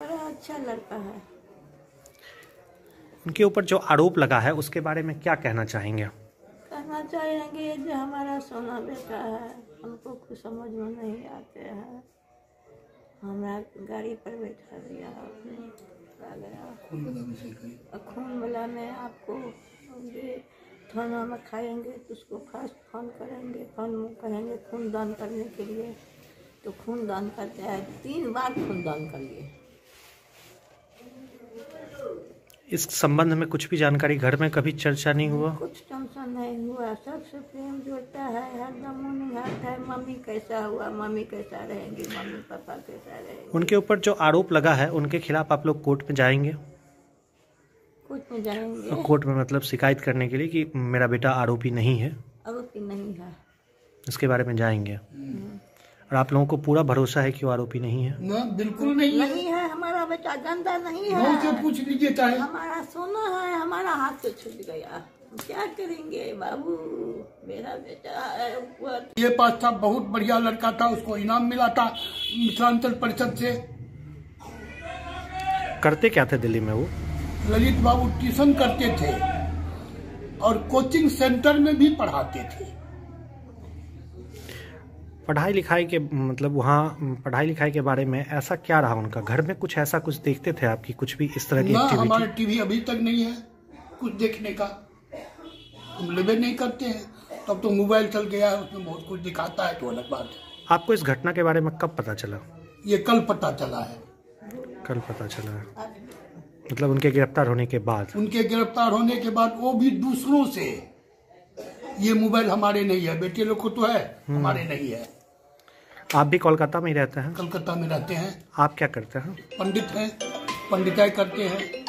बड़ा अच्छा लड़का है। उनके ऊपर जो आरोप लगा है उसके बारे में क्या कहना चाहेंगे कहना चाहेंगे जो हमारा सोना बेटा है हमको कुछ समझ में नहीं आते हैं। हमारा गाड़ी पर बैठा दिया आपने गया। और खून वाला में आपको थाना में खाएँगे तो उसको फ़र्स्ट फ़ोन करेंगे फ़ोन में कहेंगे खून दान करने के लिए। तो खून दान करते हैं तीन बार खून दान कर लिए इस संबंध में कुछ भी जानकारी घर में कभी चर्चा नहीं हुआ? कुछ टेंशन नहीं हुआ। सबसे प्रेम जोड़ता है हरदम है मम्मी कैसा हुआ मम्मी कैसा रहेंगी मम्मी पापा कैसा रहेंगे। उनके ऊपर जो आरोप लगा है उनके खिलाफ आप लोग कोर्ट में जाएँगे? कुछ में जाएँगे। कोर्ट में मतलब शिकायत करने के लिए कि मेरा बेटा आरोपी नहीं है? आरोपी नहीं है। इसके बारे में जाएँगे। और आप लोगों को पूरा भरोसा है कि वो आरोपी नहीं है? ना बिल्कुल नहीं है। नहीं है हमारा बेटा गंदा नहीं गाँव से है पूछ लीजिए चाहे हमारा सोना है हमारा हाथ से छूट गया। क्या करेंगे बाबू? मेरा बेटा है ये पास था बहुत बढ़िया लड़का था उसको इनाम मिला था मिथिलांचल परिषद से। करते क्या थे दिल्ली में वो? ललित बाबू ट्यूशन करते थे और कोचिंग सेंटर में भी पढ़ाते थे। पढ़ाई लिखाई के मतलब वहाँ पढ़ाई लिखाई के बारे में ऐसा क्या रहा उनका? घर में कुछ ऐसा कुछ देखते थे आपकी कुछ भी इस तरह की ना हमारे टीवी अभी तक नहीं है कुछ देखने का। हम लेवे नहीं करते हैं। तब तो मोबाइल चल गया है उसमें बहुत कुछ दिखाता है तो अलग बात है। आपको इस घटना के बारे में कब पता चला? ये कल पता चला है। कल पता चला है। मतलब उनके गिरफ़्तार होने के बाद? उनके गिरफ़्तार होने के बाद वो भी दूसरों से। ये मोबाइल हमारे नहीं है बेटे लोग को तो है हमारे नहीं है। आप भी कोलकाता में ही रहते हैं? कोलकाता में रहते हैं। आप क्या करते हैं? पंडित हैं। पंडिताई करते हैं।